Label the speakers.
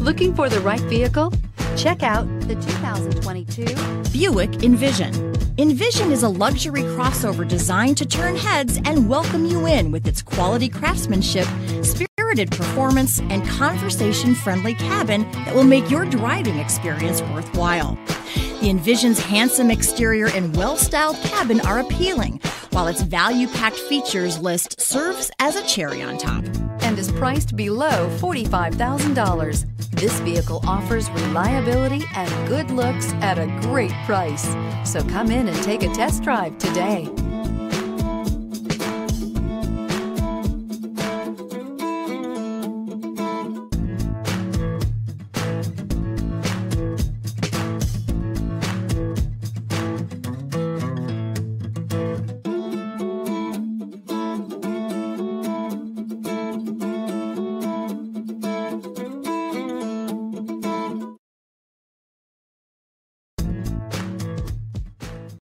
Speaker 1: Looking for the right vehicle? Check out the 2022
Speaker 2: Buick Envision. Envision is a luxury crossover designed to turn heads and welcome you in with its quality craftsmanship, spirited performance, and conversation friendly cabin that will make your driving experience worthwhile. The Envision's handsome exterior and well styled cabin are appealing, while its value packed features list serves as a cherry on top.
Speaker 1: and is priced below $45,000. This vehicle offers reliability and good looks at a great price. So come in and take a test drive today.